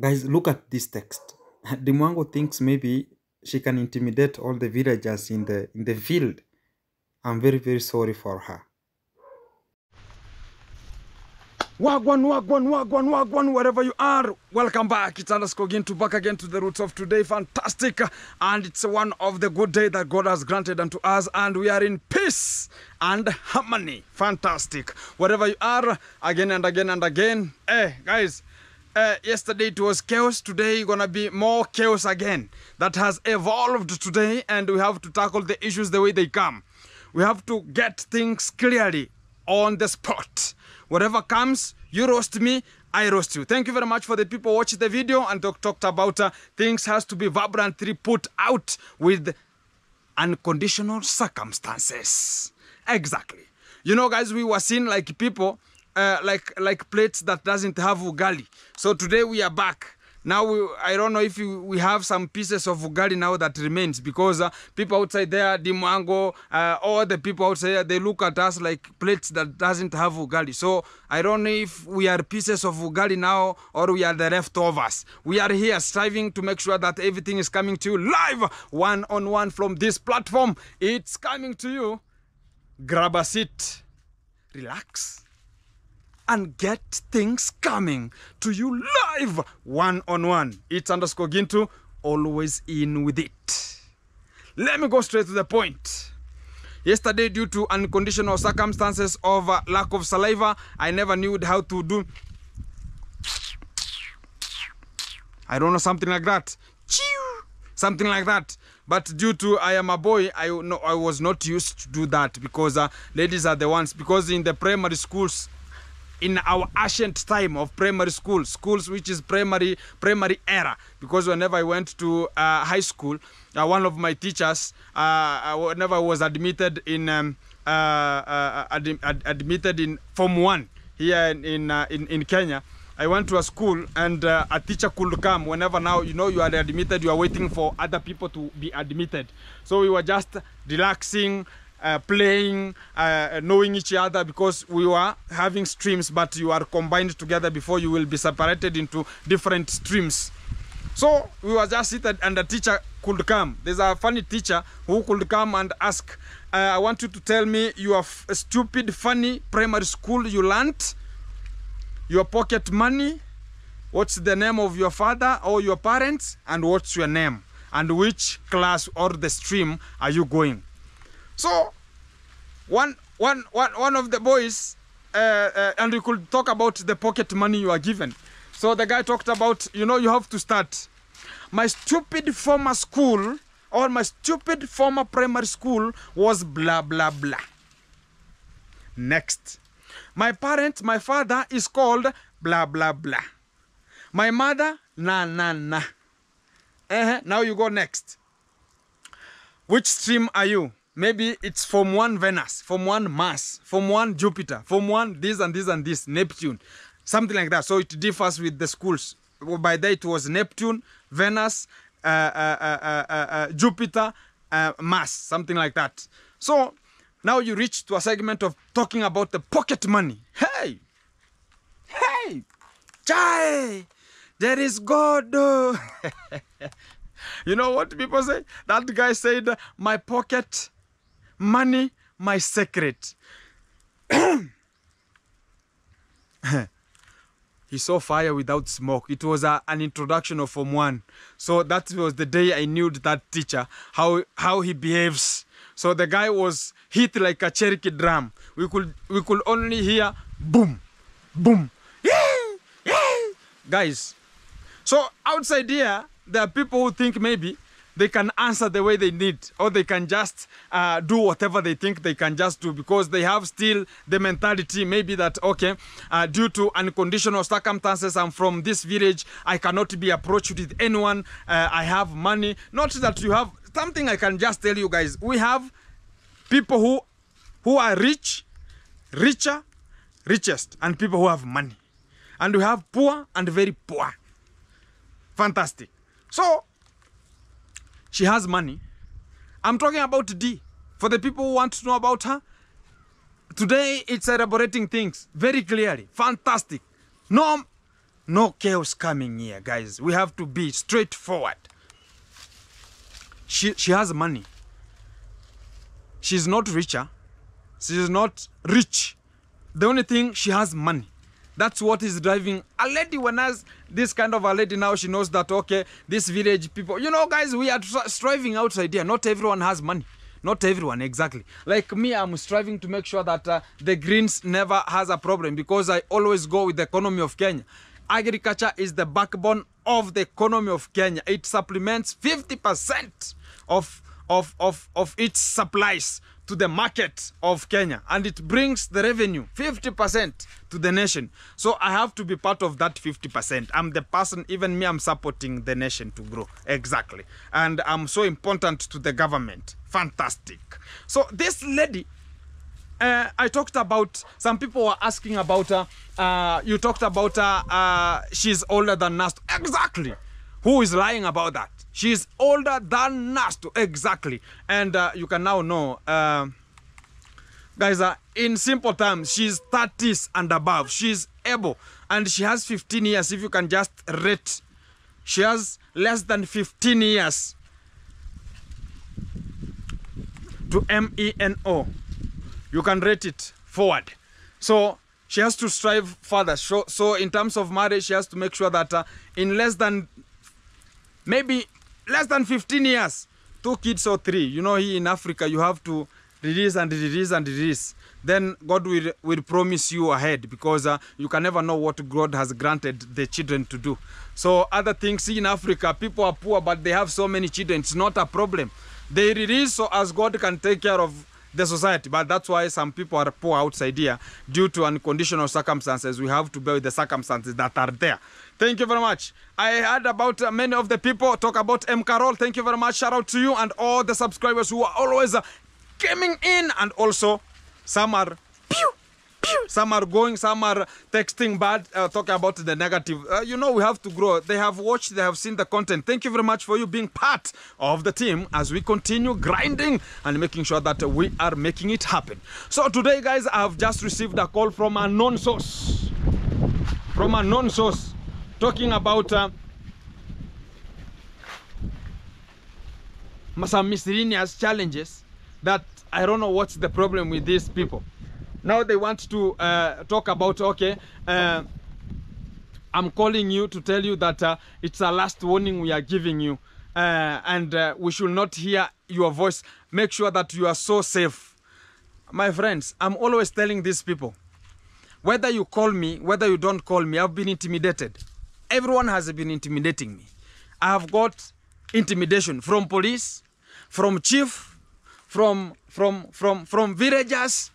Guys, look at this text. Dee Mwango thinks maybe she can intimidate all the villagers in the in the field. I'm very very sorry for her. Wagwan, wagwan, wagwan, wagwan, wherever you are. Welcome back. It's underscore again to back again to the roots of today. Fantastic. And it's one of the good day that God has granted unto us. And we are in peace and harmony. Fantastic. Wherever you are, again and again and again. Hey, guys. Uh, yesterday it was chaos. Today gonna be more chaos again. That has evolved today, and we have to tackle the issues the way they come. We have to get things clearly on the spot. Whatever comes, you roast me, I roast you. Thank you very much for the people watching the video and talk, talked about uh, things has to be vibrantly put out with unconditional circumstances. Exactly. You know, guys, we were seeing like people uh, like like plates that doesn't have ugali. So today we are back. Now we, I don't know if we have some pieces of ugali now that remains because uh, people outside there, Dee Mwango, uh, all the people outside they look at us like plates that doesn't have ugali. So I don't know if we are pieces of ugali now or we are the leftovers. We are here striving to make sure that everything is coming to you live, one on one from this platform. It's coming to you. Grab a seat, relax and get things coming to you live one on one. It's underscore Gintu, always in with it. Let me go straight to the point. Yesterday, due to unconditional circumstances of uh, lack of saliva, I never knew how to do. I don't know, something like that. Something like that. But due to I am a boy, I no, I was not used to do that because uh, ladies are the ones. Because in the primary schools, in our ancient time of primary school schools which is primary primary era. Because whenever i went to uh, high school uh, one of my teachers uh, whenever i was admitted in um, uh, uh, ad ad admitted in form 1 here in in, uh, in, in kenya I went to a school and uh, a teacher could come whenever now you know you are admitted you are waiting for other people to be admitted. So we were just relaxing uh, playing, uh, knowing each other because we were having streams, but you are combined together before you will be separated into different streams. So we were just seated and the teacher could come. There's a funny teacher who could come and ask, uh, I want you to tell me your stupid, funny primary school you learnt, your pocket money, what's the name of your father or your parents, and what's your name, and which class or the stream are you going. So one one one one of the boys uh, uh, and we could talk about the pocket money you are given. So the guy talked about you know you have to start. My stupid former school or my stupid former primary school was blah blah blah. Next. My parent, my father is called blah blah blah. My mother, na na na. Uh-huh. Now you go next. Which stream are you? Maybe it's from one Venus, from one Mars, from one Jupiter, from one this and this and this, Neptune, something like that. So it differs with the schools. By that it was Neptune, Venus, uh, uh, uh, Jupiter, Mars, something like that. So now you reach to a segment of talking about the pocket money. Hey, hey, chai, there is God. you know what people say? That guy said, my pocket money my secret. He saw fire without smoke. It was a, an introduction of form one. So that was the day i knew that teacher how how he behaves. So the guy was hit like a cherokee drum. We could we could only hear boom boom guys so outside here there are people who think maybe they can answer the way they need or they can just uh, do whatever they think they can just do because they have still the mentality maybe that okay uh, due to unconditional circumstances i'm from this village i cannot be approached with anyone uh, i have money. Not that you have something i can just tell you guys we have people who who are rich richer richest and people who have money. And we have poor and very poor. Fantastic. So she has money. I'm talking about D. For the people who want to know about her, today it's elaborating things very clearly. Fantastic. No, no chaos coming here, guys. We have to be straightforward. She she has money. She's not richer. She's not rich. The only thing she has money. That's what is driving a lady. When as this kind of a lady now she knows that okay this village people you know guys we are striving outside here. Not everyone has money. Not everyone exactly. Like me i'm striving to make sure that uh, the greens never has a problem because i always go with the economy of kenya. Agriculture is the backbone of the economy of kenya. It supplements 50 percent of of of of its supplies to the market of Kenya and it brings the revenue 50% to the nation. So I have to be part of that 50%. I'm the person, even me, I'm supporting the nation to grow. Exactly. And I'm so important to the government. Fantastic. So this lady uh, I talked about some people were asking about her. Uh, you talked about her. Uh, she's older than us. Exactly. Who is lying about that? She's older than Nasto. Exactly. And uh, you can now know. Uh, guys, uh, in simple terms, she's 30s and above. She's able. And she has 15 years. If you can just rate, she has less than 15 years to M E N O you can rate it forward. So she has to strive further. So, so in terms of marriage, she has to make sure that uh, in less than maybe less than 15 years, two kids or three. You know, here in Africa, you have to release and release and release. Then God will, will promise you ahead because uh, you can never know what God has granted the children to do. So other things in Africa, people are poor, but they have so many children. It's not a problem. They release so as God can take care of the society. But that's why some people are poor outside here due to unconditional circumstances. We have to bear with the circumstances that are there. Thank you very much. I heard about uh, many of the people talk about M. Carol. Thank you very much. Shout out to you and all the subscribers who are always uh, coming in. And also, some are pew, pew. Some are going, some are texting bad, uh, talking about the negative. Uh, you know, we have to grow. They have watched, they have seen the content. Thank you very much for you being part of the team as we continue grinding and making sure that we are making it happen. So today, guys, I have just received a call from a non-source. From a known source talking about uh, some miscellaneous challenges that I don't know what's the problem with these people. Now they want to uh, talk about okay. Uh, I'm calling you to tell you that uh, it's a last warning we are giving you, uh, and uh, we should not hear your voice. Make sure that you are so safe, my friends. I'm always telling these people, whether you call me, whether you don't call me, I've been intimidated. Everyone has been intimidating me. I have got intimidation from police, from chief, from from from from villagers.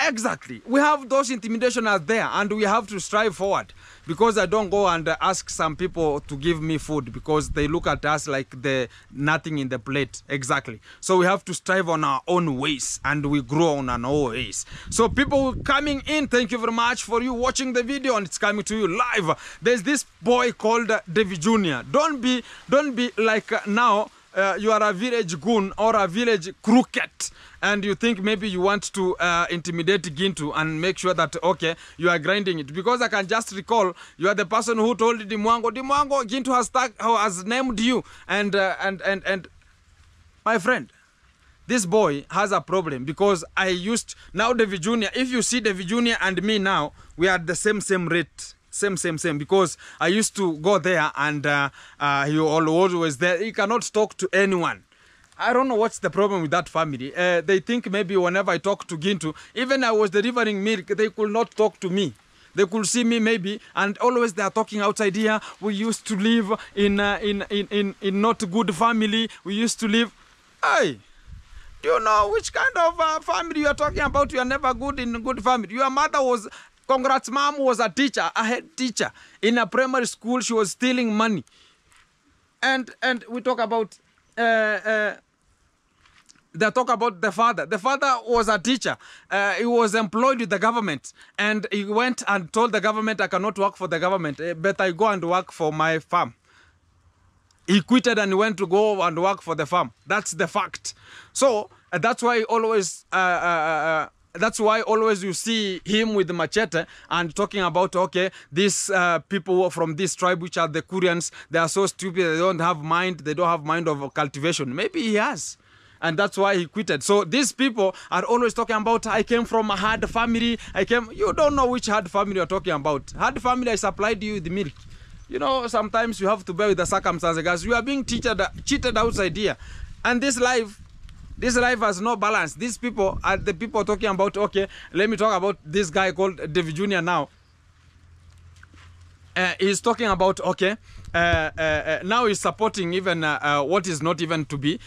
Exactly. We have those intimidation are there and we have to strive forward because I don't go and ask some people to give me food because they look at us like the nothing in the plate. Exactly. So we have to strive on our own ways and we grow on our own ways. So people coming in, thank you very much for you watching the video and it's coming to you live. There's this boy called David Jr. Don't be don't be like uh, now uh, you are a village goon or a village crooked and you think maybe you want to uh, intimidate Gintu and make sure that okay you are grinding it. Because I can just recall you are the person who told Dimwango Dimwango Gintu has tag, has named you and uh, and and and my friend this boy has a problem because I used now David Junior If you see David Junior and me now we are at the same same rate same same same because I used to go there and uh, uh, he always there he cannot talk to anyone I don't know what's the problem with that family. Uh, they think maybe whenever I talk to Gintu, even I was delivering milk, they could not talk to me. They could see me maybe, and always they are talking outside here. We used to live in uh, in, in in in not good family. We used to live. Hey, do you know which kind of uh, family you are talking about? You are never good in good family. Your mother was. Congrats, mom was a teacher, a head teacher in a primary school. She was stealing money, and and we talk about uh, uh, they talk about the father. The father was a teacher. Uh, he was employed with the government, and he went and told the government, "I cannot work for the government. Uh, but I go and work for my farm." He quitted and went to go and work for the farm. That's the fact. So uh, that's why always uh, uh, uh, that's why always you see him with machete and talking about okay these uh, people from this tribe which are the koreans they are so stupid they don't have mind they don't have mind of cultivation. Maybe he has. And that's why he quitted. So these people are always talking about i came from a hard family i came you don't know which hard family you're talking about. Hard family i supplied you with milk. You know sometimes you have to bear with the circumstances guys. You are being cheated cheated outside here. And this life this life has no balance. These people are the people talking about okay let me talk about this guy called david junior now. Uh, he's talking about okay uh, uh, uh, now he's supporting even uh, uh, what is not even to be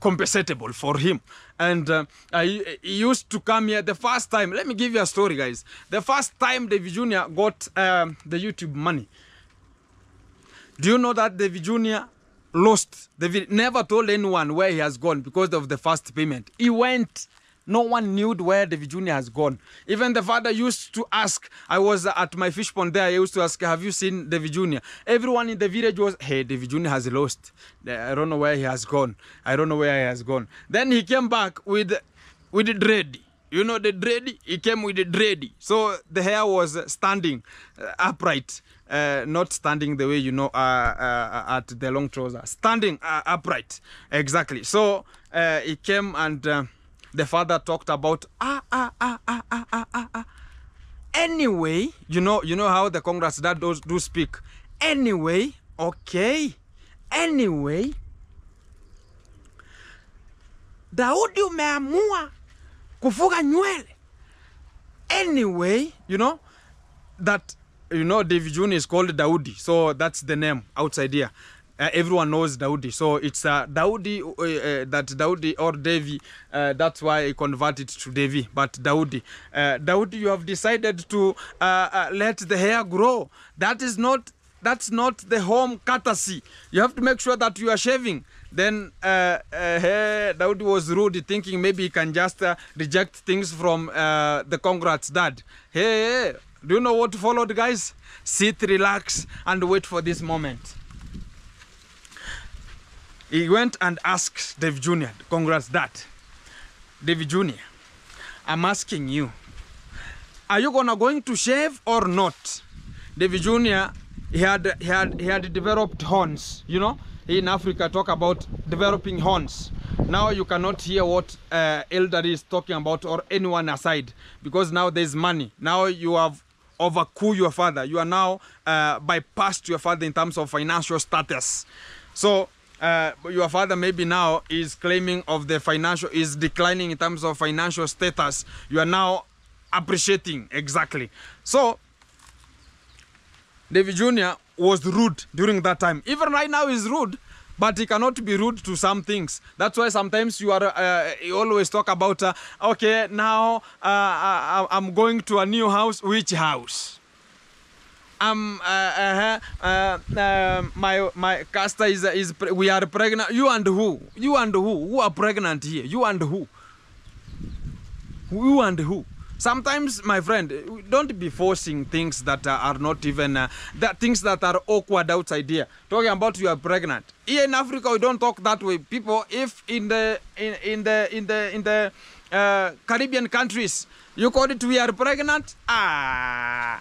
compensatable for him. And he, he used to come here the first time. Let me give you a story guys. The first time david junior got um, the youtube money. Do you know that David Jr. lost? David never told anyone where he has gone because of the first payment. He went. No one knew where David Jr. has gone. Even the father used to ask. I was at my fish pond there. I used to ask, "Have you seen David Jr.?" Everyone in the village was, "Hey, David Jr. has lost. I don't know where he has gone. I don't know where he has gone." Then he came back with with dread you know the dread he came with the dread. So the hair was standing uh, upright uh, not standing the way you know uh, uh at the long trouser. Standing uh, upright. Exactly. So uh, he came and the father talked about ah ah ah ah ah ah ah, ah. anyway you know you know how the congress that does do speak. Anyway okay. Anyway Daudi umeamua kufuga nywele anyway you know that you know David June is called Daudi, so that's the name outside here. Uh, everyone knows Daudi, so it's uh, Daudi uh, uh, that Daudi or Devi. Uh, that's why I converted to Devi, but Daudi. Uh, Daudi, you have decided to let the hair grow. That is not. That's not the home courtesy. You have to make sure that you are shaving. Then uh, uh, was rude, thinking maybe he can just uh, reject things from uh, the congrats dad. Hey, hey, do you know what followed, guys? Sit, relax, and wait for this moment. He went and asked Dave Jr., congrats dad. Dave Jr., I'm asking you, are you gonna going to shave or not? David Jr. He had he had he had developed horns. You know, in Africa talk about developing horns. Now you cannot hear what uh, elder is talking about or anyone aside because now there's money. Now you have overcoo your father. You are now uh, bypassed your father in terms of financial status. So uh, your father maybe now is claiming of the financial is declining in terms of financial status. You are now appreciating exactly. So David Jr. was rude during that time. Even right now he's rude, but he cannot be rude to some things. That's why sometimes you are uh, you always talk about uh, okay now uh, I, I'm going to a new house. Which house? Um, uh, uh, uh, uh, my my caster is is we are pregnant. You and who? You and who? Who are pregnant here? You and who? Who and who? Sometimes, my friend, don't be forcing things that are not even uh, that things that are awkward outside here. Talking about you are pregnant. Here in Africa, we don't talk that way. People, if in the in, in the in the in the uh, Caribbean countries, you call it we are pregnant. Ah.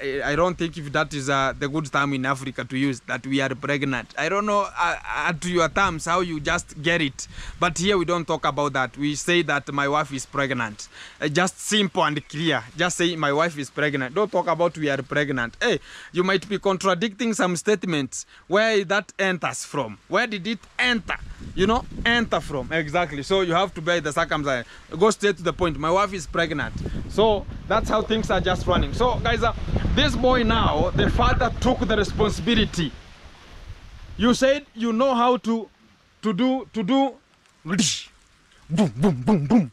I don't think if that is uh, the good term in Africa to use that we are pregnant. I don't know uh, uh, to your terms how you just get it, but here we don't talk about that. We say that my wife is pregnant. Uh, just simple and clear. Just say my wife is pregnant. Don't talk about we are pregnant. Hey, you might be contradicting some statements. Where that enters from? Where did it enter? You know, enter from exactly. So you have to bear the circumstance. Go straight to the point. My wife is pregnant. So that's how things are just running. So guys, uh, this boy now, the father took the responsibility. You said you know how to to do to do boom boom boom boom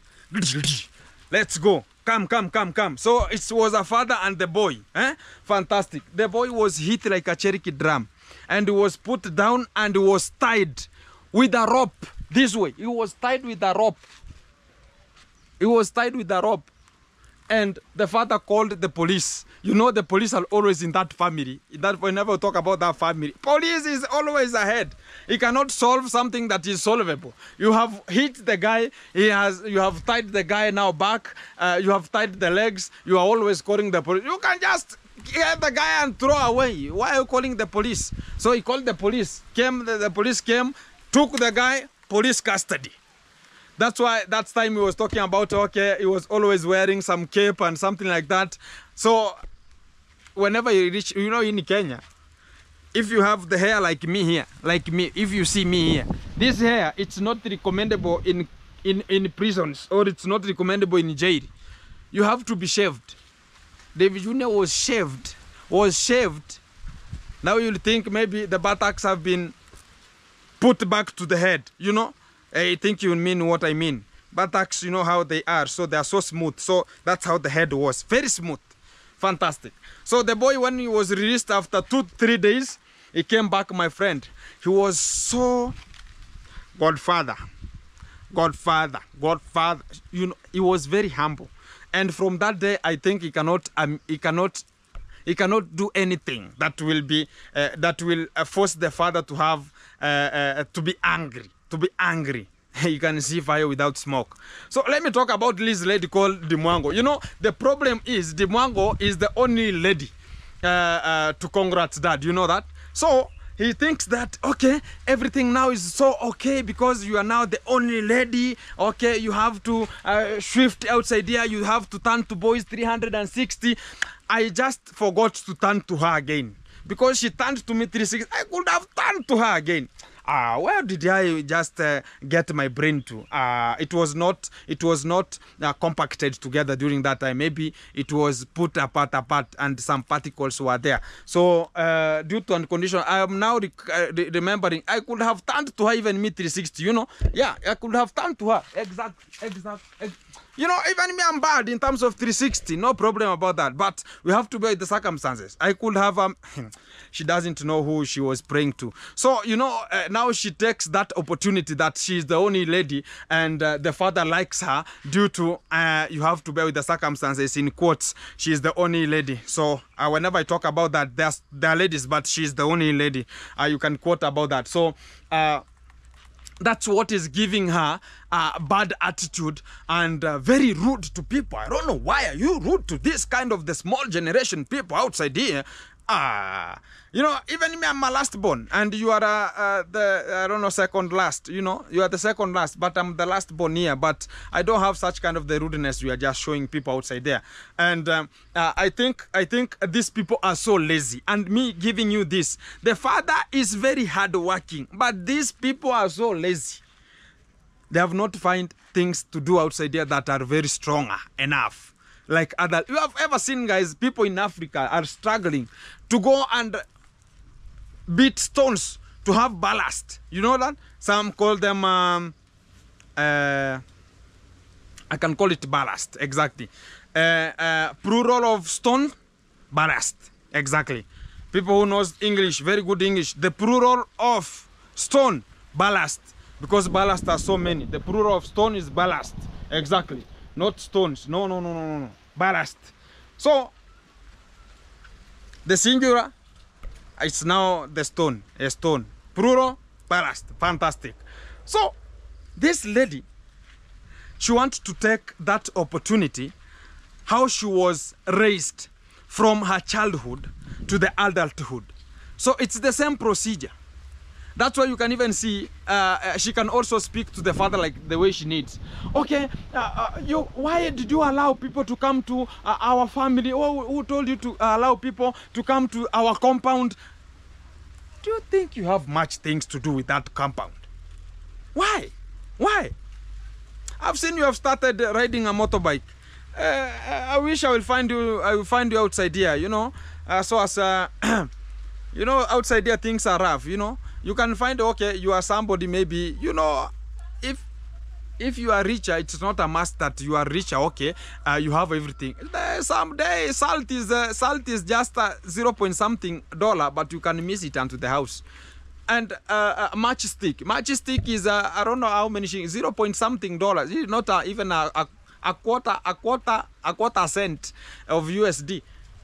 let's go come come come come so it was a father and the boy eh? fantastic the boy was hit like a cherokee drum and was put down and was tied with a rope this way he was tied with a rope he was tied with a rope and the father called the police. You know, the police are always in that family. That whenever we talk about that family, police is always ahead. He cannot solve something that is solvable. You have hit the guy. He has. You have tied the guy now back. Uh, you have tied the legs. You are always calling the police. You can just get the guy and throw away. Why are you calling the police? So he called the police. Came the, the police came, took the guy, police custody. That's why that time he was talking about okay, he was always wearing some cape and something like that. So whenever you reach, you know, in Kenya, if you have the hair like me here, like me, if you see me here, this hair, it's not recommendable in in in prisons or it's not recommendable in jail. You have to be shaved. David Jr. was shaved, was shaved. Now you'll think maybe the buttocks have been put back to the head, you know? I think you mean what I mean. Buttocks, you know how they are, so they are so smooth. So that's how the head was. Very smooth. Fantastic. So the boy, when he was released after two, three days, he came back, my friend. He was so Godfather. Godfather. Godfather. You know, he was very humble. And from that day, I think he cannot um, he cannot he cannot do anything that will be uh, that will uh, force the father to have uh, uh, to be angry to be angry. You can see fire without smoke. So let me talk about this lady called Dee Mwango. You know the problem is Dee Mwango is the only lady uh, uh, to congrats dad. You know that? So he thinks that okay everything now is so okay because you are now the only lady. Okay you have to uh, shift outside here. You have to turn to boys 360 i just forgot to turn to her again because she turned to me 360 i could have turned to her again. Ah where did i just uh, get my brain to? Uh, it was not it was not uh, compacted together during that time. Maybe it was put apart apart and some particles were there. So uh, due to unconditional i am now rec- uh, re- remembering i could have turned to her even me 360 you know? Yeah i could have turned to her. Exact exact ex- you know, even me, I'm bad in terms of 360. No problem about that. But we have to bear the circumstances. I could have. Um, she doesn't know who she was praying to. So you know, uh, now she takes that opportunity that she's the only lady, and uh, the father likes her due to. Uh, you have to bear with the circumstances. In quotes, she's the only lady. So uh, whenever I talk about that, there's there are ladies, but she's the only lady. Uh, you can quote about that. So. That's what is giving her a bad attitude and uh, very rude to people. I don't know why are you rude to this kind of the small generation people outside here. Ah, you know, even me, I'm my last born, and you are uh, uh, the I don't know second last. You know, you are the second last, but I'm the last born here. But I don't have such kind of the rudeness you are just showing people outside there. And um, uh, I think I think these people are so lazy. And me giving you this, the father is very hardworking, but these people are so lazy they have not find things to do outside there that are very strong enough like other you have ever seen guys people in africa are struggling to go and beat stones to have ballast. You know that? Some call them um, uh, i can call it ballast exactly. Uh, uh, plural of stone ballast exactly. People who knows english very good english the plural of stone ballast because ballast are so many. The plural of stone is ballast exactly. Not stones. No no no no no no ballast. So the singular is now the stone a stone. Plural ballast. Fantastic. So this lady she wants to take that opportunity how she was raised from her childhood to the adulthood. So it's the same procedure that's why you can even see uh, uh, she can also speak to the father like the way she needs. Okay uh, uh, you why did you allow people to come to uh, our family? Oh, who told you to allow people to come to our compound? Do you think you have much things to do with that compound? Why? Why? I've seen you have started riding a motorbike. Uh, i wish i will find you i will find you outside here you know? Uh, so as uh, you know outside there things are rough you know you can find okay you are somebody maybe you know if if you are richer it's not a must that you are richer okay uh, you have everything. Someday salt is uh, salt is just a zero point something dollar but you can miss it onto the house. And uh, a matchstick. Matchstick is uh, i don't know how many shillings, zero point something dollars it's not uh, even a, a, a quarter a quarter a quarter cent of usd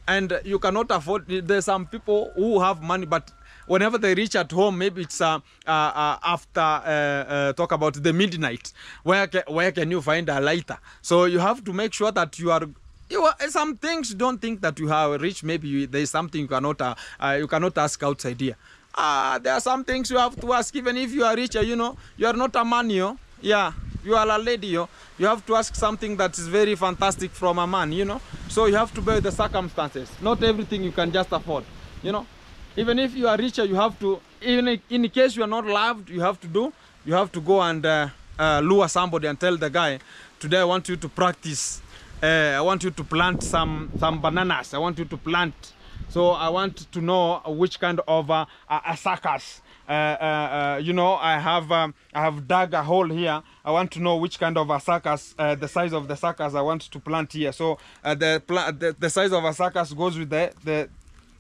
and you cannot afford there's some people who have money but whenever they reach at home maybe it's uh, uh, uh, after uh, uh, talk about the midnight where ca- where can you find a lighter? So you have to make sure that you are you are, some things you don't think that you have rich. Maybe you, there is something you cannot you cannot ask outside here. Uh, there are some things you have to ask. Even if you are richer you know you are not a man yo. Yeah you are a lady yo. You have to ask something that is very fantastic from a man you know. So you have to bear the circumstances. Not everything you can just afford you know even if you are richer you have to even in case you are not loved you have to do you have to go and uh, uh, lure somebody and tell the guy today i want you to practice uh, i want you to plant some some bananas. I want you to plant. So i want to know which kind of uh, uh, uh, uh, uh, you know i have um, i have dug a hole here. I want to know which kind of a suckers uh, the size of the suckers i want to plant here. So the, the the size of a suckers goes with the the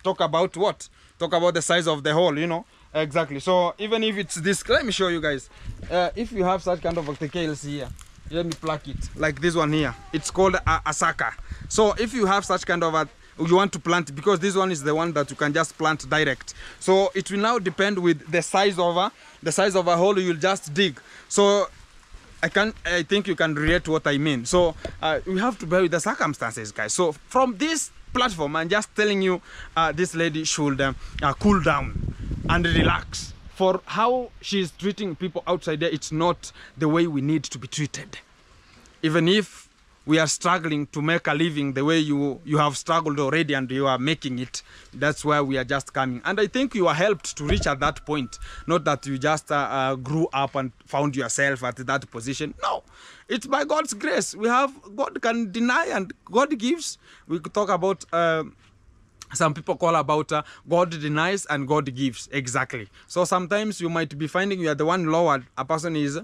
talk about what talk about the size of the hole you know? Exactly. So even if it's this let me show you guys. Uh, if you have such kind of KLC here let me pluck it. Like this one here. It's called a, a sucker. So if you have such kind of a you want to plant because this one is the one that you can just plant direct. So it will now depend with the size of a the size of a hole you'll just dig. So I can I think you can relate what I mean. So uh, we have to bear with the circumstances, guys. So from this platform, I'm just telling you, uh, this lady should uh, uh, cool down and relax. For how she's treating people outside there, it's not the way we need to be treated. Even if we are struggling to make a living the way you you have struggled already and you are making it. That's why we are just coming. And i think you are helped to reach at that point. Not that you just uh, uh, grew up and found yourself at that position. No. It's by god's grace. We have god can deny and god gives. We could talk about uh, some people call about uh, god denies and god gives. Exactly. So sometimes you might be finding you are the one lowered a person is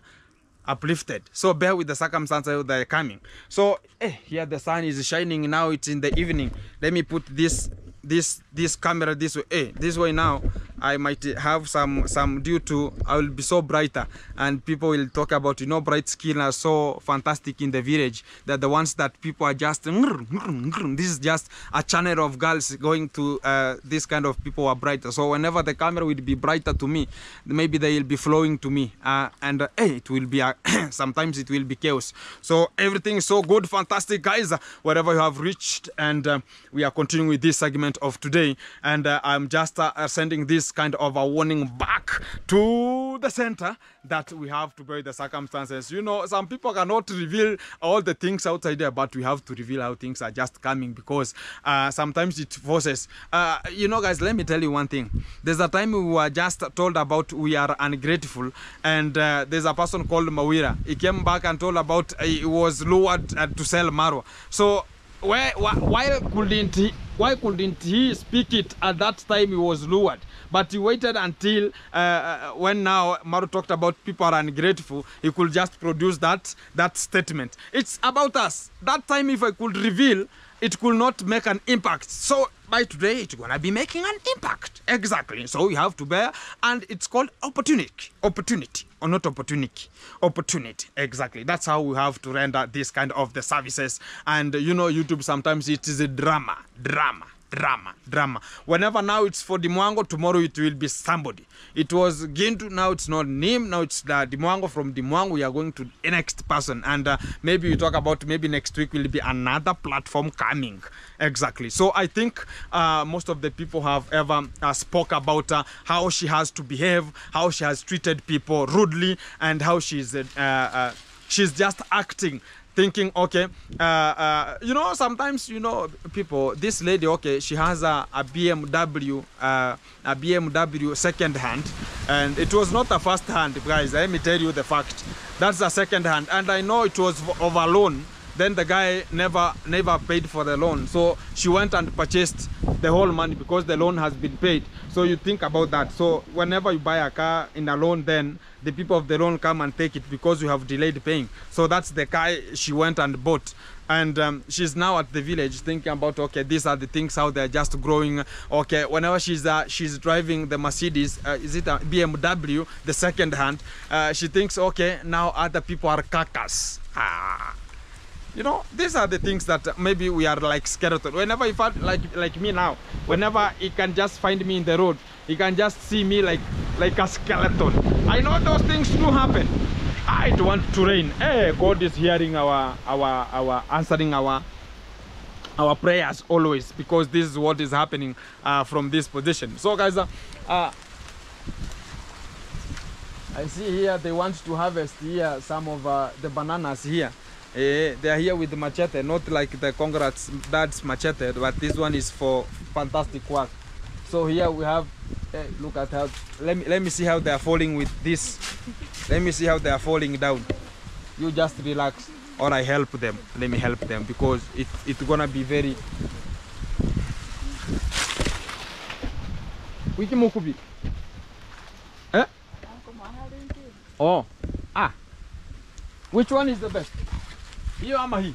uplifted. So bear with the circumstances that are coming. So eh, here the sun is shining now it's in the evening. Let me put this this this camera this way. Eh, this way now i might have some some due to i will be so brighter. And people will talk about you know bright skin are so fantastic in the village that the ones that people are just this is just a channel of girls going to uh, this kind of people are brighter. So whenever the camera will be brighter to me maybe they will be flowing to me. Uh, and uh, eh, it will be sometimes it will be chaos. So everything is so good fantastic guys wherever you have reached. And uh, we are continuing with this segment of today. And uh, i'm just uh, sending this kind of a warning back to the center that we have to bear the circumstances. You know some people cannot reveal all the things outside there but we have to reveal how things are just coming because uh, sometimes it forces. Uh, you know guys let me tell you one thing. There's a time we were just told about we are ungrateful and uh, there's a person called mawira. He came back and told about he was lowered uh, to sell marwa. So why, why, couldn't he why couldn't he speak it at that time he was lured but he waited until uh, when now Maru talked about people are ungrateful he could just produce that that statement. It's about us. That time if I could reveal it could not make an impact. So by today it's gonna be making an impact. Exactly. So we have to bear and it's called opportunity opportunity or not opportunity. Opportunity exactly. That's how we have to render this kind of the services. And you know youtube sometimes it is a drama drama drama. Drama. Whenever now it's for Dee Mwango tomorrow it will be somebody. It was gintu now it's not nim now it's the Dee Mwango from Dee Mwango. We are going to the next person. And uh, maybe you talk about maybe next week will be another platform coming. Exactly. So i think uh, most of the people have ever uh, spoke about uh, how she has to behave how she has treated people rudely and how she's uh, uh, she's just acting thinking okay uh, uh, you know sometimes you know people this lady okay she has a, a bmw uh, a bmw second hand and it was not a first hand guys let me tell you the fact. That's a second hand and i know it was a loan then the guy never never paid for the loan. So she went and purchased the whole money because the loan has been paid. So you think about that. So whenever you buy a car in a loan then the people of the loan come and take it because you have delayed paying. So that's the car she went and bought. And um, she's now at the village thinking about okay these are the things how they're just growing. Okay whenever she's uh, she's driving the mercedes uh, is it a bmw the second hand uh, she thinks okay now other people are cacas ah you know these are the things that maybe we are like skeleton whenever he find like like me now whenever he can just find me in the road he can just see me like like a skeleton. I know those things do happen. I don't want to rain. Hey god is hearing our our our answering our our prayers always because this is what is happening uh, from this position. So guys uh, uh, I see here they want to harvest here some of uh, the bananas here. Eh, they are here with the machete, not like the Congrats dad's machete, but this one is for fantastic work. So here we have, eh, look at how, let me, let me see how they are falling with this. let me see how they are falling down. You just relax or I help them. Let me help them because it, it's gonna be very... Wiki Mukubi. Eh? Oh. Ah. Which one is the best? Hiyo ama hii?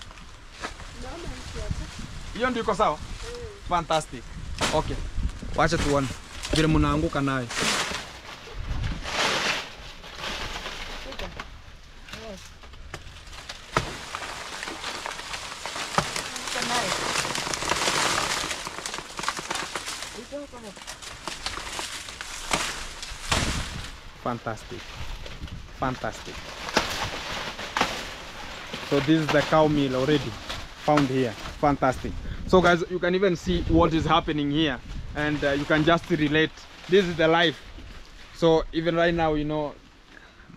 Hiyo ndio sawa? Fantastic. Okay. Wacha tuone vile mnaanguka nayo. Fantastic. Fantastic. So this is the cow meal already found here. Fantastic. So guys, you can even see what is happening here and uh, you can just relate. This is the life. So even right now, you know,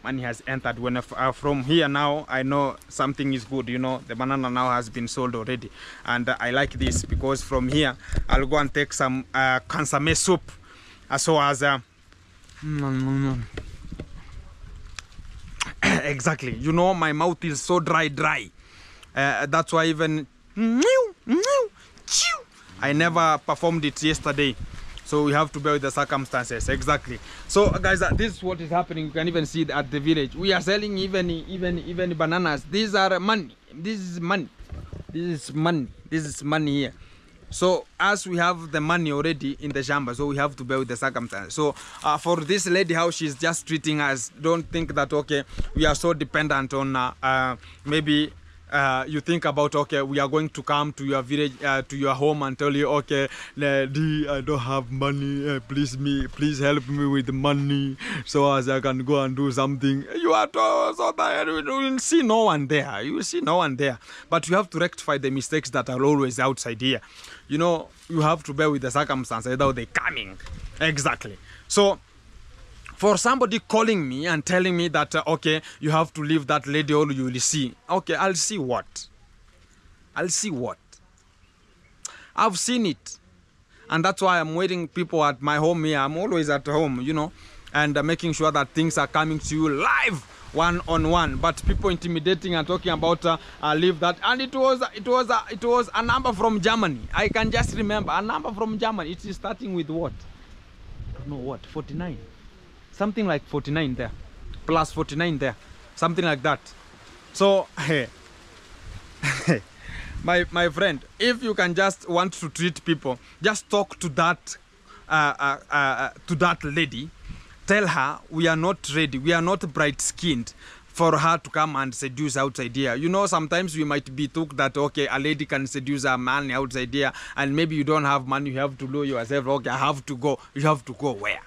money has entered. When uh, from here now, I know something is good. You know, the banana now has been sold already. And uh, I like this because from here, I'll go and take some uh, consomme soup as well as uh, exactly. You know my mouth is so dry dry. Uh, that's why even i never performed it yesterday. So we have to bear with the circumstances. Exactly. So guys uh, this is what is happening. You can even see it at the village. We are selling even even even bananas. These are money. This is money. This is money. This is money here so as we have the money already in the shamba so we have to bear with the circumstances. So uh, for this lady how she's just treating us don't think that okay we are so dependent on uh, uh, maybe uh, you think about okay we are going to come to your village uh, to your home and tell you okay lady i don't have money uh, please me please help me with money so as i can go and do something. You are to, so that you will see no one there. You will see no one there. But you have to rectify the mistakes that are always outside here. You know you have to bear with the circumstances without they coming. Exactly. So for somebody calling me and telling me that uh, okay you have to leave that lady or you will see. Okay i'll see what? I'll see what? I've seen it. And that's why i'm waiting people at my home here. I'm always at home you know and uh, making sure that things are coming to you live one on one but people intimidating and talking about uh, uh, leave that. And it was it was uh, it was a number from germany. I can just remember a number from germany. It is starting with what? I don't know what 49 something like 49 there plus 49 there something like that so my my friend if you can just want to treat people just talk to that uh, uh, uh, to that lady tell her we are not ready we are not bright skinned for her to come and seduce outside here. You know, sometimes we might be took that okay, a lady can seduce a man outside here, and maybe you don't have money, you have to lure yourself. Okay, I have to go. You have to go where?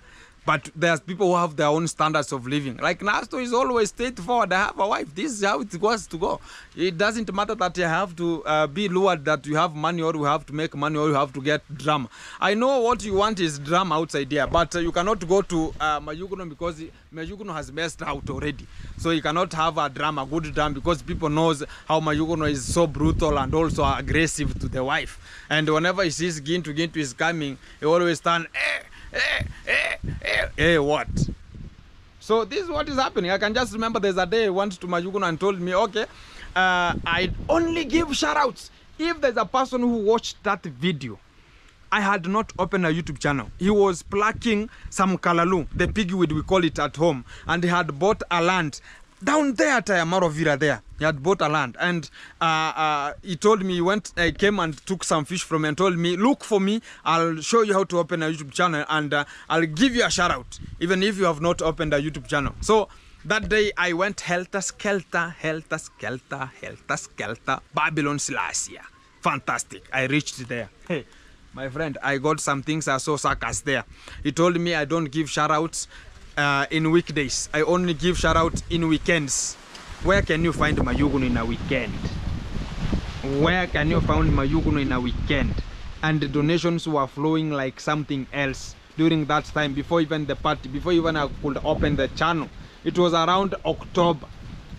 But there's people who have their own standards of living. Like Nasto is always straightforward. I have a wife. This is how it was to go. It doesn't matter that you have to uh, be lured that you have money or you have to make money or you have to get drama. I know what you want is drama outside here, but uh, you cannot go to uh, Mayuguno because Mayuguno has messed out already. So you cannot have a drama, good drama, because people knows how Mayuguno is so brutal and also aggressive to the wife. And whenever he sees Gintu, Gintu is coming, he always stand, eh, eh, eh, eh, eh, what? So this is what is happening. I can just remember there's a day I went to majuguna and told me, okay, uh, I only give shout outs if there's a person who watched that video. I had not opened a YouTube channel. He was plucking some kalalu, the pigweed we call it at home, and he had bought a land down there at Amaro Villa there. He had bought a land and uh, uh, he told me he went, I came and took some fish from me and told me, look for me. I'll show you how to open a YouTube channel and uh, I'll give you a shout out, even if you have not opened a YouTube channel. So That day I went helter skelter, helter skelter, helter skelter, Babylon Selassie. Fantastic. I reached there. Hey, my friend, I got some things I saw sarcas there. He told me I don't give shout outs uh, in weekdays. I only give shout out in weekends. Where can you find Mayuguno in a weekend? Where can you find Mayuguno in a weekend? And the donations were flowing like something else during that time before even the party, before even I could open the channel. It was around October.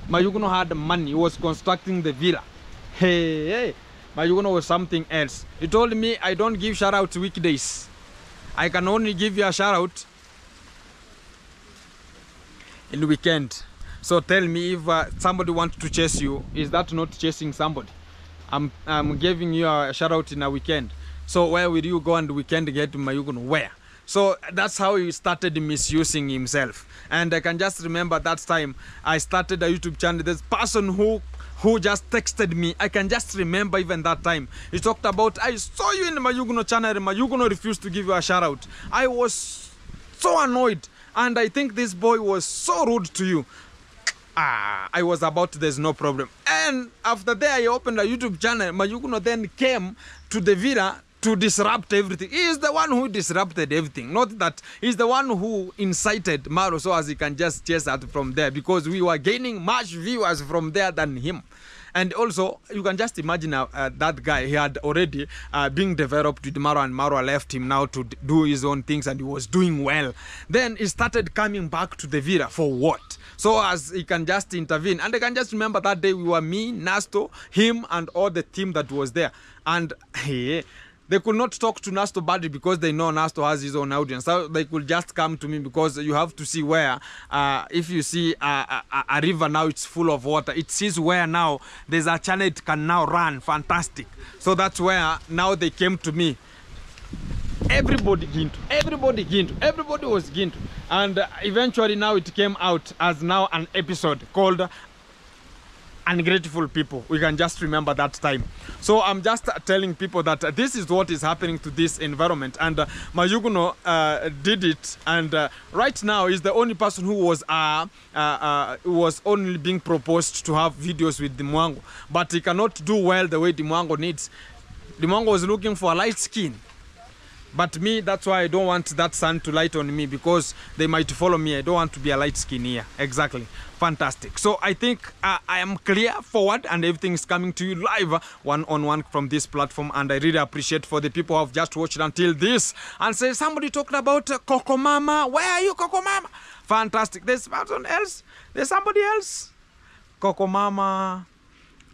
Mayuguno had money, he was constructing the villa. Hey, hey, Mayuguno was something else. He told me I don't give shout out weekdays. I can only give you a shout out in the weekend. So tell me if uh, somebody wants to chase you, is that not chasing somebody? I'm I'm giving you a shout out in a weekend. So where will you go and weekend get Mayuguno? Where? So that's how he started misusing himself. And I can just remember that time I started a YouTube channel. This person who who just texted me. I can just remember even that time. He talked about I saw you in Mayuguno channel and Mayuguno refused to give you a shout out. I was so annoyed. And I think this boy was so rude to you. Ah, I was about there's no problem. And after that, I opened a YouTube channel. Mayuguno then came to the villa to disrupt everything. He is the one who disrupted everything. Not that he's the one who incited Maro so as he can just chase out from there because we were gaining much viewers from there than him. And also, you can just imagine uh, uh, that guy, he had already uh, been developed with Maro, and Maro left him now to do his own things, and he was doing well. Then he started coming back to the Villa for what? So as he can just intervene. And I can just remember that day we were me, Nasto, him, and all the team that was there. And hey, they could not talk to Nasto badly because they know Nasto has his own audience. So they could just come to me because you have to see where, uh, if you see a, a, a river now, it's full of water. It sees where now there's a channel it can now run. Fantastic. So that's where now they came to me. Everybody Gintu, everybody Gintu, everybody was Gintu. And uh, eventually now it came out as now an episode called ungrateful people. We can just remember that time. So I'm just telling people that this is what is happening to this environment. And uh, Mayuguno uh, did it. And uh, right now is the only person who was uh, uh, was only being proposed to have videos with Dee Mwango. But he cannot do well the way Dee Mwango needs. Dee Mwango was looking for a light skin. But me, that's why I don't want that sun to light on me because they might follow me. I don't want to be a light skin here. Exactly. Fantastic. So I think uh, I am clear forward and everything is coming to you live one on one from this platform. And I really appreciate for the people who have just watched until this and say somebody talked about uh, Coco Mama. Where are you, Coco Mama? Fantastic. There's someone else. There's somebody else. Coco Mama,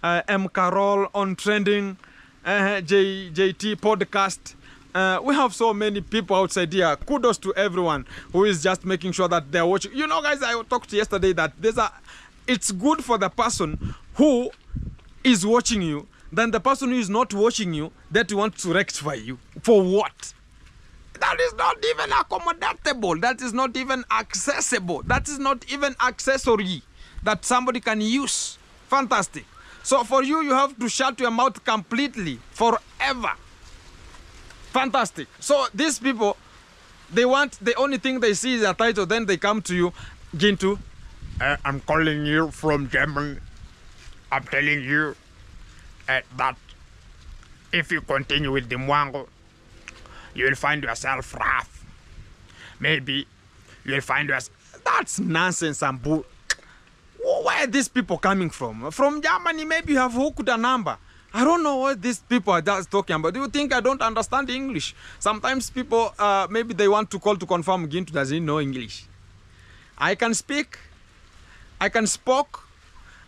uh, M. Carol on trending, uh, J, JT podcast. Uh, we have so many people outside here. Kudos to everyone who is just making sure that they're watching. You know, guys, I talked yesterday that there's a. It's good for the person who is watching you than the person who is not watching you that you want to rectify you. For what? That is not even accommodatable. That is not even accessible. That is not even accessory that somebody can use. Fantastic. So for you, you have to shut your mouth completely forever. Fantastic. So these people, they want the only thing they see is a title, then they come to you, Gintu. Uh, I'm calling you from Germany. I'm telling you uh, that if you continue with Dee Mwango, you'll find yourself rough. Maybe you'll find yourself. That's nonsense and bull. Where are these people coming from? From Germany, maybe you have hooked a number. I don't know what these people are just talking about. Do you think I don't understand English? Sometimes people, uh, maybe they want to call to confirm Gintu doesn't know English. I can speak, I can spoke,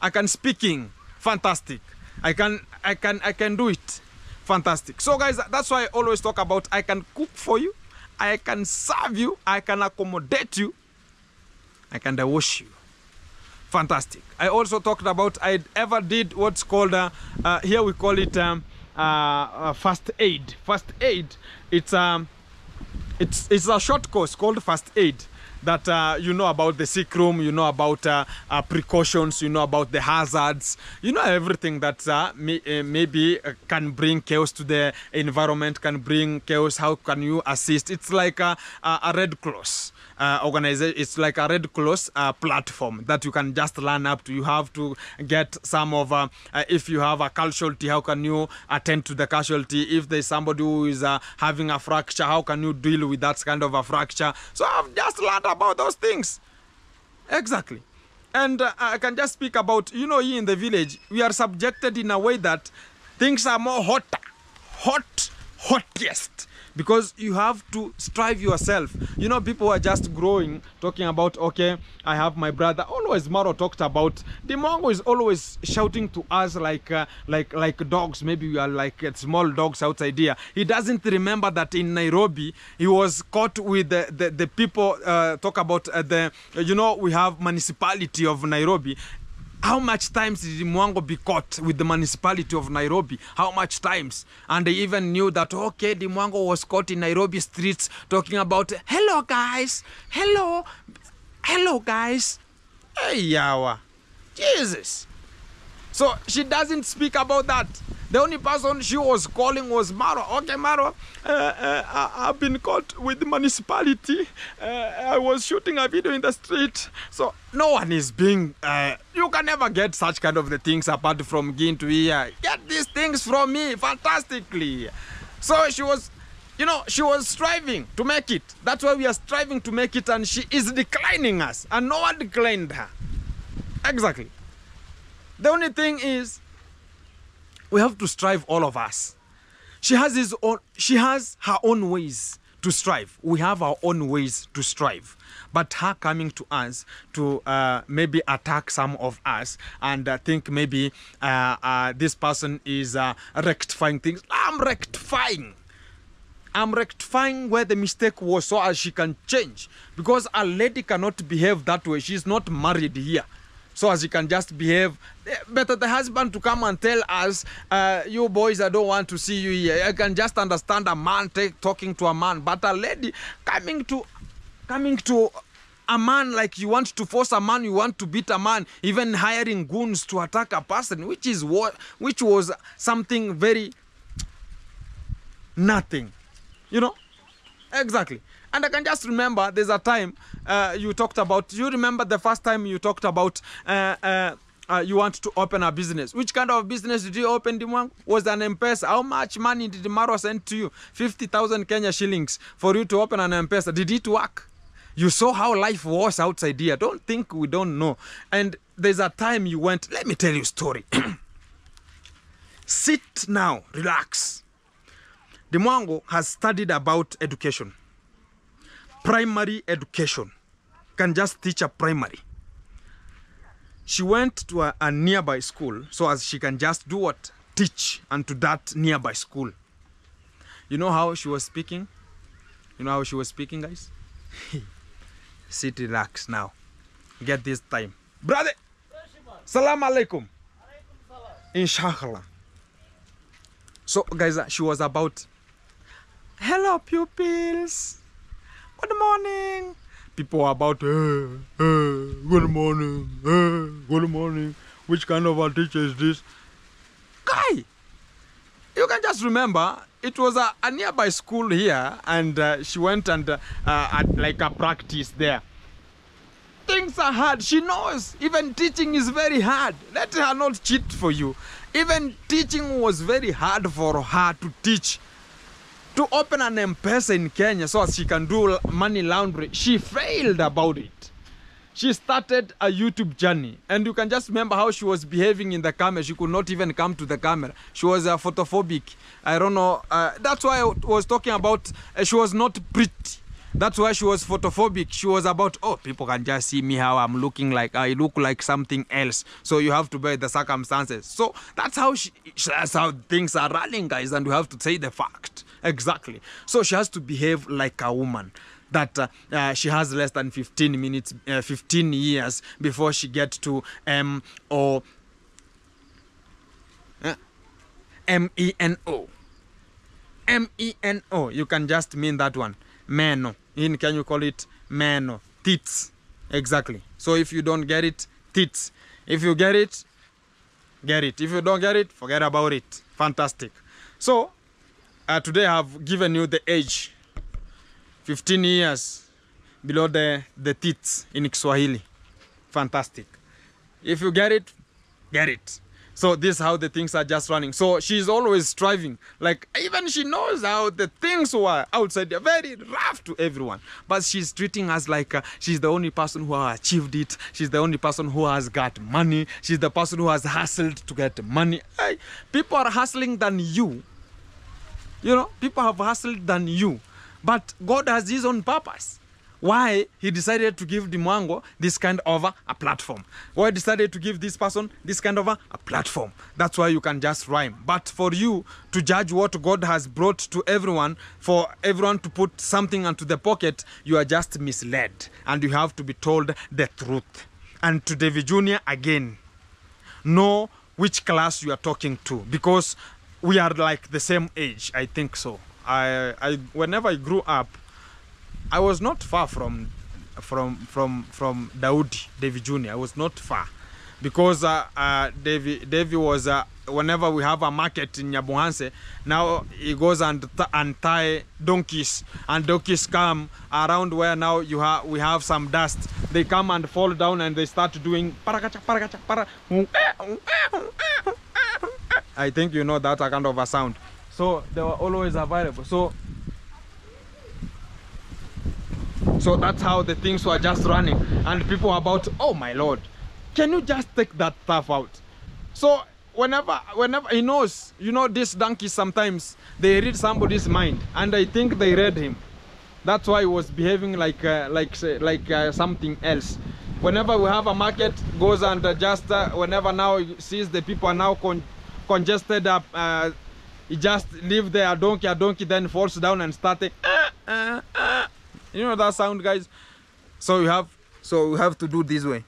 I can speaking. Fantastic. I can, I can, I can do it. Fantastic. So guys, that's why I always talk about I can cook for you, I can serve you, I can accommodate you, I can wash you fantastic. I also talked about I ever did what's called uh, uh, here we call it um, uh, uh, first aid. First aid. It's um, it's it's a short course called first aid. that uh, you know about the sick room, you know about uh, uh, precautions, you know about the hazards, you know everything that uh, may, uh, maybe can bring chaos to the environment, can bring chaos. How can you assist? It's like a, a, a Red Cross uh, organization. It's like a Red Cross uh, platform that you can just learn up to. You have to get some of, uh, uh, if you have a casualty, how can you attend to the casualty? If there's somebody who is uh, having a fracture, how can you deal with that kind of a fracture? So I've just learned about those things. Exactly. And uh, I can just speak about, you know, here in the village, we are subjected in a way that things are more hotter, hot, hottest. Because you have to strive yourself. You know, people are just growing, talking about, okay, I have my brother. Always Maro talked about the Mongo is always shouting to us like uh, like like dogs. Maybe we are like uh, small dogs outside here. He doesn't remember that in Nairobi he was caught with the the, the people uh, talk about uh, the you know we have municipality of Nairobi how much times did Mwango be caught with the municipality of Nairobi? How much times? And they even knew that, okay, the Mwango was caught in Nairobi streets talking about, hello guys, hello, hello guys. Hey, Yawa. Jesus. So she doesn't speak about that. The only person she was calling was Maro. Okay, Maro, uh, uh, I- I've been caught with the municipality. Uh, I was shooting a video in the street. So no one is being. Uh, you can never get such kind of the things apart from Gintu here. Get these things from me fantastically. So she was. You know, she was striving to make it. That's why we are striving to make it, and she is declining us, and no one declined her. Exactly. The only thing is, we have to strive, all of us. She has his own. She has her own ways to strive. We have our own ways to strive. But her coming to us to uh, maybe attack some of us and uh, think maybe uh, uh, this person is uh, rectifying things. I'm rectifying. I'm rectifying where the mistake was so as she can change. Because a lady cannot behave that way. She's not married here. So as you can just behave. Eh, Better the husband to come and tell us, uh, you boys, I don't want to see you here. I can just understand a man take, talking to a man. But a lady coming to coming to a man like you want to force a man, you want to beat a man, even hiring goons to attack a person, which is what which was something very nothing you know exactly and i can just remember there's a time uh, you talked about you remember the first time you talked about uh, uh, uh, you want to open a business. Which kind of business did you open Dimwang? was an m-pesa how much money did maro send to you? 50000 kenya shillings for you to open an m-pesa did it work? You saw how life was outside here. Don't think we don't know. And there's a time you went let me tell you a story. Sit now relax. Dee Mwango has studied about education. Primary education. Can just teach a primary. She went to a, a nearby school so as she can just do what? Teach and to that nearby school. You know how she was speaking? You know how she was speaking, guys? Sit relax now. Get this time. Brother! Salam alaikum. Inshallah. So, guys, uh, she was about Hello, pupils. Good morning. People are about, "Eh, eh, good morning, eh, good morning. Which kind of a teacher is this? Guy, you can just remember it was a, a nearby school here, and uh, she went and uh, like a practice there. Things are hard. She knows. Even teaching is very hard. Let her not cheat for you. Even teaching was very hard for her to teach to open an M-Pesa in Kenya so as she can do money laundering. She failed about it. She started a YouTube journey, and you can just remember how she was behaving in the camera. She could not even come to the camera. She was uh, photophobic. I don't know. Uh, that's why I was talking about. Uh, she was not pretty. That's why she was photophobic. She was about, oh, people can just see me how I'm looking like. I look like something else. So you have to bear the circumstances. So that's how she. That's how things are running, guys, and we have to say the fact exactly. So she has to behave like a woman. That uh, uh, she has less than 15 minutes, uh, 15 years before she get to M or M E N O. M E N O. You can just mean that one. Meno. In can you call it meno? tits exactly so if you don't get it tits if you get it get it if you don't get it forget about it fantastic so uh, today i have given you the age 15 years below the the tits in kiswahili. Fantastic. If you get it get it. So this is how the things are just running. So she's always striving. Like even she knows how the things were outside. They're very rough to everyone. But she's treating us like uh, she's the only person who has achieved it. She's the only person who has got money. She's the person who has hustled to get money. Hey, people are hustling than you you know people have hustled than you but god has his own purpose why he decided to give Dee Mwango this kind of a, a platform. Why he decided to give this person this kind of a, a platform. That's why you can just rhyme. But for you to judge what God has brought to everyone, for everyone to put something into the pocket, you are just misled. And you have to be told the truth. And to David Jr. again, know which class you are talking to because we are like the same age. I think so. I, I whenever I grew up, I was not far from from from from Daudi David Jr. I was not far because uh, uh, David David was uh, whenever we have a market in Nyabuhanse now he goes and and tie donkeys and donkeys come around where now you have we have some dust they come and fall down and they start doing parakacha parakacha para I think you know that kind of a sound. So they were always available. So so that's how the things were just running. And people about oh my lord can you just take that stuff out? So whenever whenever he knows you know these donkeys sometimes they read somebody's mind. And i think they read him. That's why he was behaving like uh, like like uh, something else. Whenever we have a market goes and uh, just whenever now sees the people are now con- congested up uh, he just leave there a donkey a donkey then falls down and started uh, uh, uh. you know that sound guys? So you have so we have to do this way.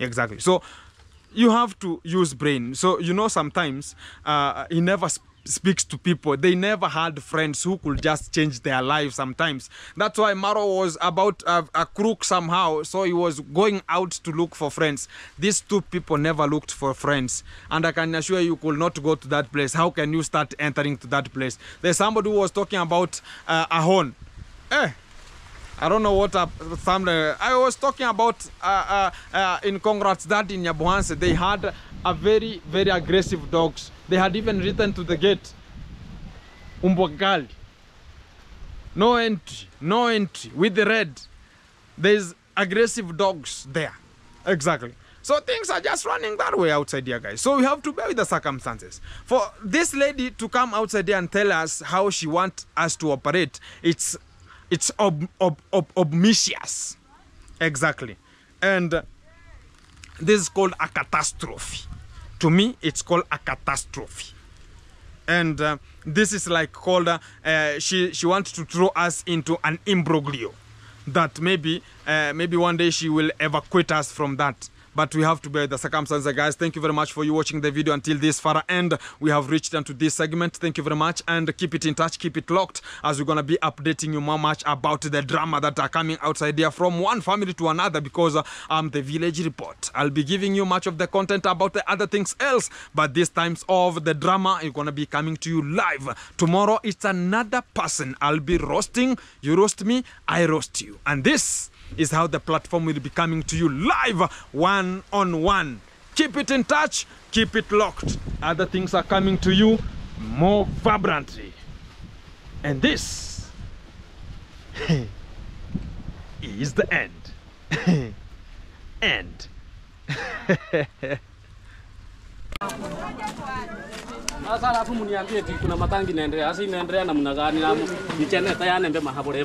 Exactly. So you have to use brain. So you know sometimes uh, he never speaks to people they never had friends who could just change their life sometimes. That's why maro was about uh, a crook somehow so he was going out to look for friends. These two people never looked for friends. And i can assure you could not go to that place. How can you start entering to that place? There's somebody who was talking about uh, a horn. Eh I don't know what. Uh, I was talking about uh, uh, uh, in Congrats that in Nyabuhanse they had a very very aggressive dogs. They had even written to the gate, Umbwagali. No entry, no entry with the red. There's aggressive dogs there. Exactly. So things are just running that way outside here, guys. So we have to bear with the circumstances. For this lady to come outside here and tell us how she wants us to operate, it's it's ob, ob, ob, obnoxious exactly and this is called a catastrophe to me it's called a catastrophe. And uh, this is like called uh, she she wants to throw us into an imbroglio that maybe uh, maybe one day she will evacuate us from that but we have to bear the circumstances guys. Thank you very much for you watching the video until this far end. We have reached into this segment. Thank you very much. And keep it in touch keep it locked as we're gonna be updating you more much about the drama that are coming outside there from one family to another because i'm the village report. I'll be giving you much of the content about the other things else but this times of the drama is gonna be coming to you live. Tomorrow it's another person. I'll be roasting. You roast me i roast you. And this is how the platform will be coming to you live one on one. Keep it in touch, keep it locked. Other things are coming to you more vibrantly. And this is the end. end. Alafu kuna matangi namna gani? Tayari nembe mahabore.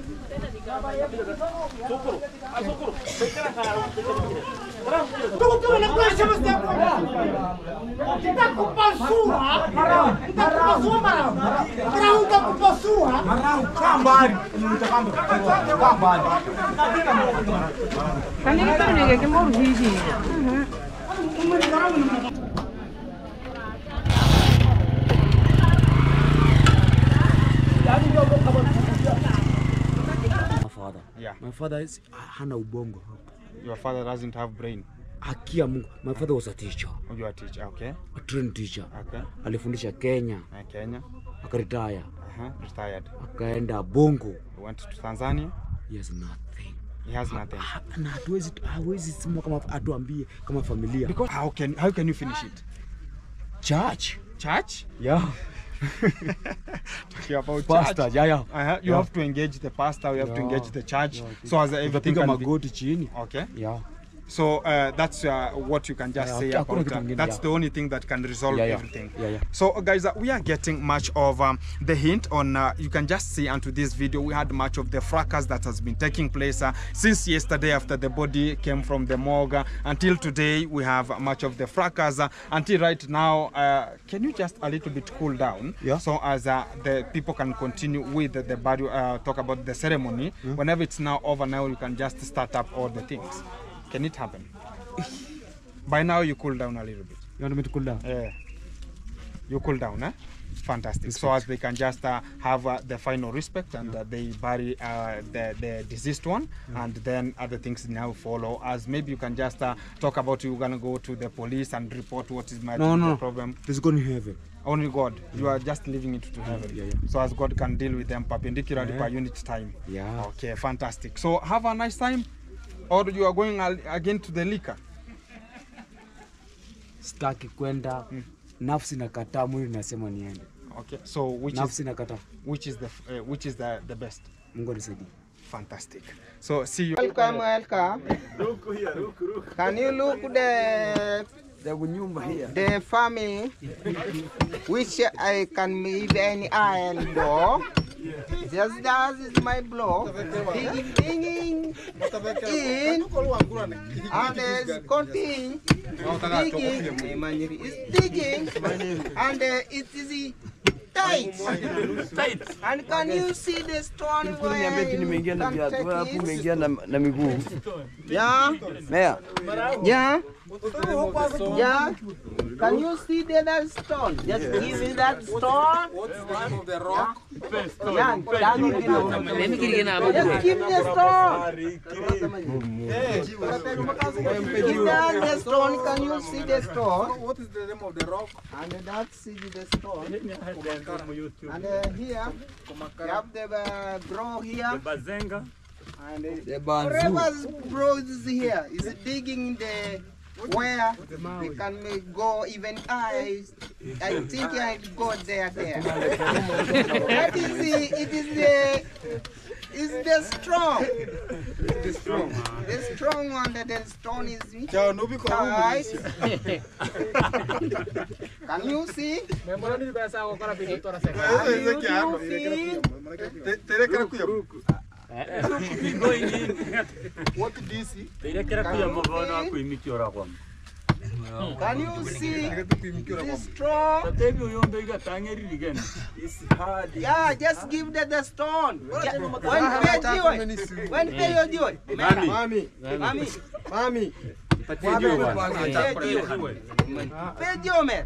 Tudo na plancha mas tem problema. Está com passua, está com passua, marão. Marão está com passua. Marão, cambari. Cambari. Também está nega que morre. Uhum. Yeah. My father is hana ubongo. Your father doesn't have brain. Haki ya Mungu. My father was a teacher, You are a teacher, okay? a trained teacher. Okay. Alifundisha Kenya, Uh, Kenya. akaretire, Uh-huh. Retired. akaenda Bongo. He went to Tanzania. He has nothing. He has nothing. Ha- Na hatuwezi hawezi simu kama atuambie kama familia. Because how can how can you finish it? church. Church? Yeah. Talking about Pastor, church. yeah, yeah. Uh-huh. You Yeah. have to engage the pastor. You have to engage the church. So as everything can be, chini. okay. Yeah. So uh, that's uh, what you can just Yeah, say about. Uh, that's yeah. the only thing that can resolve Yeah, everything. So uh, guys, uh, we are getting much of um, the hint on. Uh, you can just see onto this video. We had much of the fracas that has been taking place uh, since yesterday after the body came from the morgue until today. We have much of the fracas uh, until right now. Uh, can you just a little bit cool down? Yeah. So as uh, the people can continue with the, burial, uh, talk about the ceremony. Whenever it's now over, now you can just start up all the things. Can it happen? By now you cool down a little bit. You want me to cool down? Yeah. You cool down, eh? Fantastic. So as they can just uh, have uh, the final respect and uh, they bury uh, the, the deceased one, and then other things now follow. As maybe you can just uh, talk about you're gonna go to the police and report what is might No, no. problem. Let's go in heaven. Only God. You are just leaving it to heaven. yeah, yeah. So as God can deal with them perpendicularly Yeah. per unit time. Yeah. Okay, fantastic. So have a nice time, or you are going again to the liquor. Sitaki kwenda. Nafsi nakataa, mwili nasema niende. Okay. So which is nakataa. which is the uh, which is the the best? Mungu nisaidie. Fantastic. So see you. Welcome, welcome. Look here, look, look. Can you look the the nyumba here? The family which I can meet any iron door? Just that is my block. Digging, digging in and uh, continue digging. Is digging and uh, it is tight. tight. And can you see the stone where you can take it? na miguu Yeah. Yeah. Yeah. Can you see the that stone? Just give me that stone. What's the name of Yeah. Yeah. Just give me the stone. Give me the stone. Can you see the stone? What is the name of the rock? And that's the stone. And uh, here, you have the uh, bro here. And uh, whoever's bro is here is digging the where we can make go even I I think I go there there. that is the it is the is the strong. The strong. The strong one that the stone is tight. Can you see? Eh, can you see? Can you see the strong? Yeah, just give the, the stone. Yeah. When pay jiwe. When pay your jiwe. Mami. Mami. Mami. Pay jiwe. Pay jiwe man.